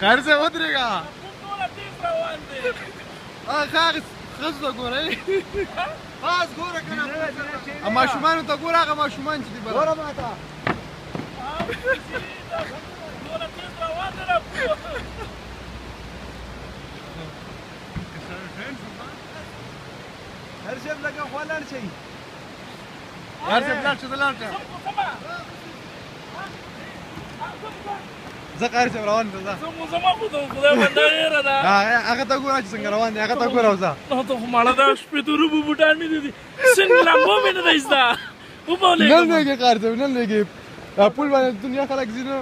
घर से उतरेगा خز ته ګورې باز ګوره کنه ا ماشومان ته ګوره هغه ماشومان چې دی بل ګوره ماته هر شب لکه خولان شي ورشه پلان شه دلان شه زه قاری سم روان یم زه زما خو ته خدای بنده ډېره ده هغه ته ګوره چې څنګه روان دی هغه ته ګوره اوسه نو ته خو ماړه ده شپېتو روبو بوټان مې دي سن لمبو مې نه دی زده وبولېږم نن لوېږي قار صاحب نن لوېږي پل باندې دنیا خلک ځي نه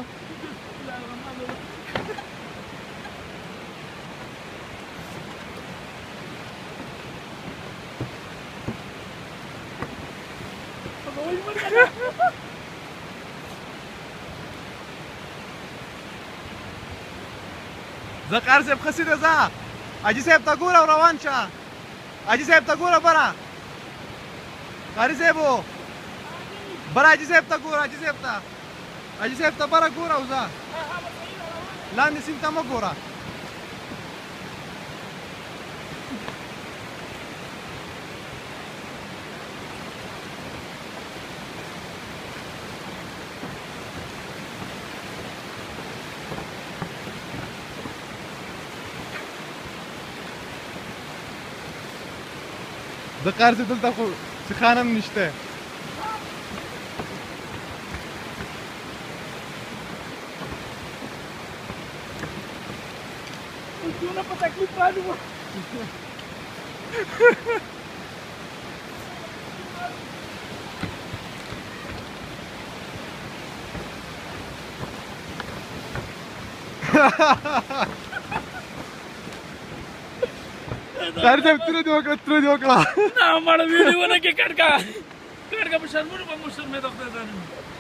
زقر صاحب خسی ده زه حاجي صاحب ته ګوره روان شه حاجي صاحب ته ګوره بره قاري صاحب و بره حاجي صاحب ته ګوره حاجي صاحب ته حاجي صاحب ته بره ګوره وځه لاندې سیند ته مه ګوره د سيدل دلته خو من هم نشته څونه په تکلیف Ha ha ha ha! ಸರಿ ಸರಿ ತಿರುಗಿ ಹೋಗ್ಲಾ ತಿರುಗಿ ಹೋಗ್ಲಾ ನಾ ಮಾಡೋ ವಿಡಿಯೋನ ಕಟ್ಕ ಕಟ್ಕ ಶರ್ಮೂರು ಬಂಗುಷರ್ ಮೇಲೆ ಹೋಗ್ತಾ ಇದ್ದಾನೆ